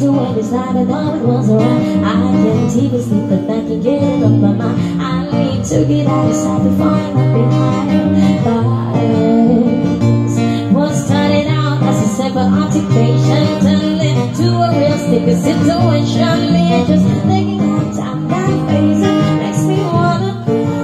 to when decided all it was wrong I can't even sleep but I can get it off my mind. I need to get out of sight before I'm up behind bars Was starting out as a simple altercation Turned into a real sticky situation. Me just thinking about time that face Makes me wanna cry.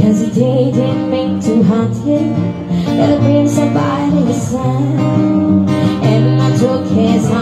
Cause the didn't make too hot yet Gotta bring somebody to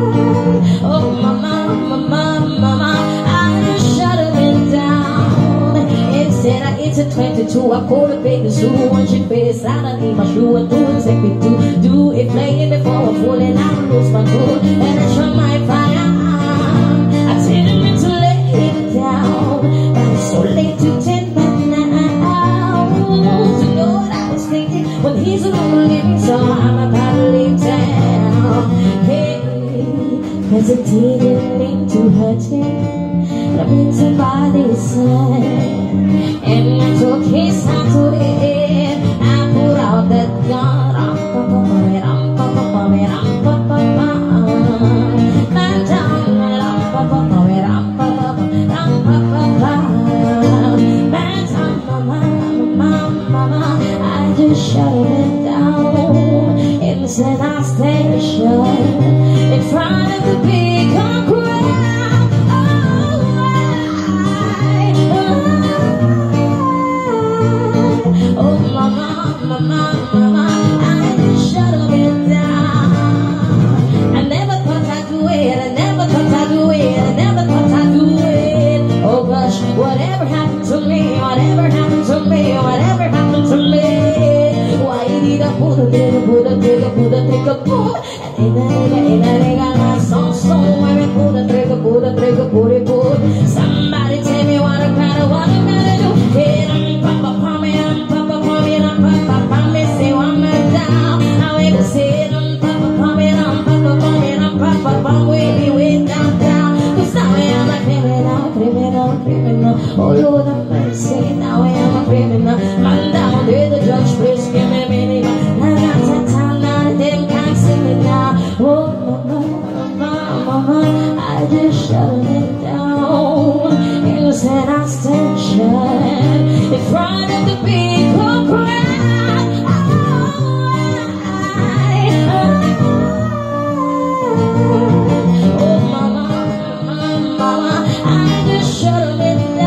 Oh, a 22. I call a big zoo. One shit face out. I need my shoe. I do it, take me to do it. Playing before I'm falling I Lose my cool. And I try my Cause it didn't mean to hurt him But I mean somebody's son And I took his hand to it I put out that gun. I just shut it down. Inside our station Somebody I just shut up and